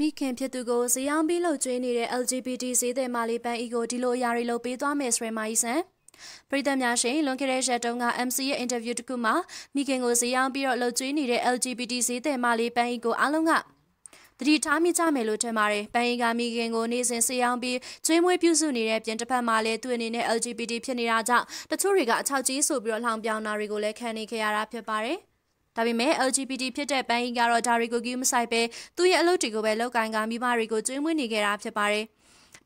မိခင်ဖြစ်သူကိုဇေယောင်းပြီးလှုပ်ကြွေးနေတဲ့ LGBT ဈေးသည်မာလီပန်းအီကိုဒီလိုအရာတွေလုပ်ပေးသွားမယ်ဆိုရယ်မာကြီးဆန်ပရိသတ်များရှင်လွန်ခဲ့တဲ့ရက်တုန်းက MC ရဲ့အင်တာဗျူးတစ်ခုမှာမိခင်ကိုဇေယောင်းပြီးတော့လှုပ်ကြွေးနေတဲ့ LGBT ဈေးသည်မာလီပန်းအီကိုအားလုံးကတတိထားမိကြမယ်လို့ထင်ပါတယ်။ပန်ရီကမိခင်ကိုနေစဉ်ဆေးရောင်းပြီးကျွေးမွေးပြုစုနေတဲ့ပြင်တစ်ဖက်မှာလည်းသူ့အနေနဲ့ LGBT ဖြစ်နေတာကြောင့်တချို့တွေကအချောက်ကြီးဆိုပြီးတော့လှောင်ပြောင်တာတွေကိုလည်းခံနေခဲ့ရတာဖြစ်ပါတယ်။ ဒါပေမဲ့ LGBT ဖြစ်တဲ့ပန်းကြီးကတော့ဒါတွေကိုကူးမဆိုင်ပဲသူ့ရဲ့အလုပ်တွေကိုပဲလုပ်ကိုင်ကမိဘတွေကိုကျွေးမွေးနေခဲ့တာဖြစ်ပါတယ်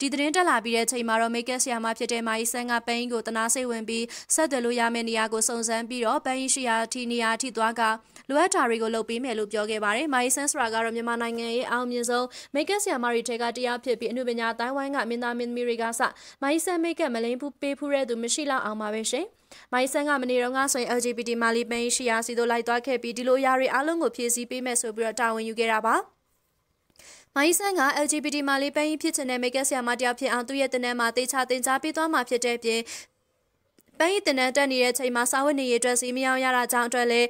ဒီသတင်းတက်လာပြီးတဲ့ချိန်မှာတော့မိတ်ကက်ဆရာမဖြစ်တဲ့မာကြီးဆန်းကပန်းကြီးကိုတနာစိတ်ဝင်ပြီးဆက်သွယ်လို့ရမယ့်နေရာကိုစုံစမ်းပြီးတော့ပန်းကြီးရှိရာထိနေရာထိသွားကလိုအပ်တာတွေကိုလုပ်ပေးမယ်လို့ပြောခဲ့ပါတယ်။မာကြီးဆန်းဆိုတာကတော့မြန်မာနိုင်ငံရဲ့အောင်မြင်ဆုံးမိတ်ကက်ဆရာမတွေထဲကတရားဖြစ်ပြီးအမှုပညာတိုင်းဝိုင်းကမင်းသားမင်းသမီးတွေကစမာကြီးဆန်းမိတ်ကက်မလိန်ဖူးပေးဖူးတဲ့သူမရှိလောက်အောင်ပါပဲရှင်။မိုင်းဆန်ကမနေ့တုန်းကဆိုရင် LGBT မာလီပန်ရှိရာစီတို့လိုက်သွားခဲ့ပြီးဒီလိုအရာတွေအားလုံးကိုဖြည့်ဆည်းပေးမယ်ဆိုပြီးတော့တာဝန်ယူခဲ့တာပါ မိုင်းဆန်က LGBT မာလီပန်ဖြစ်ချင်တဲ့မိတ်ကပ်ဆရာမတယောက်ဖြစ်အောင်သူ့ရဲ့တင်နန်းမှာတေချာတင် जा ပေးသွားမှာဖြစ်တဲ့ပြင်ပန်းရီတင်နန်းတက်နေတဲ့ချိန်မှာစာဝတ်နေရေးအတွက်စီမရောင်ရတာကြောင့်အတွက်လည်း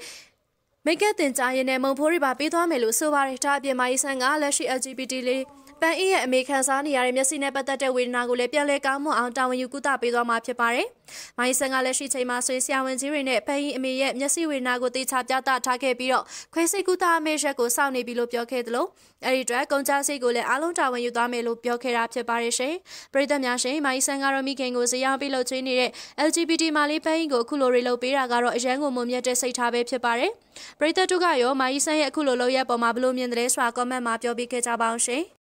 မိတ်ကပ်တင် जा ရင်နဲ့မုံဖိုးတွေပါပေးသွားမယ်လို့ဆိုပါတယ်ဒါအပြင်မိုင်းဆန်ကလက်ရှိ LGBT လေးပန်အေးရဲ့အမေခံစားနေရတဲ့မျက်စိနဲ့ပတ်သက်တဲ့ဝေဒနာကိုလည်းပြန်လည်ကောင်းမွန်အောင်တာဝန်ယူကုသပေးသွားမှာဖြစ်ပါတယ်။မိုင်းဆန်ကလက်ရှိချိန်မှာဆွေဆရာဝန်ကြီးတွေနဲ့ပန်အေးအမေရဲ့မျက်စိဝေဒနာကိုတေချာပြသထားခဲ့ပြီးတော့ခွဲစိတ်ကုသအမေရက်ကိုစောင့်နေပြီလို့ပြောခဲ့သလိုအဲဒီအတွက်ကုန်ကြစိတ်ကိုလည်းအားလုံးတာဝန်ယူသွားမယ်လို့ပြောခဲ့တာဖြစ်ပါတယ်ရှင်။ပရိသတ်များရှင်မိုင်းဆန်ကတော့မိခင်ကိုဇေယောင်းပြီးလှုပ်ချွေးနေတဲ့ LGBT မာလေးပန်အေးကိုအခုလိုတွေလုပ်ပေးတာကတော့အရန်ကိုမုံမြတ်တဲ့စိတ်ထားပဲဖြစ်ပါတယ်။ပရိသတ်တို့ကရောမိုင်းဆန်ရဲ့အခုလိုလုပ်ရပေါ်မှာဘလို့မြင်တယ်လဲဆိုတာ comment မှာပြောပြခဲ့ကြပါအောင်ရှင်။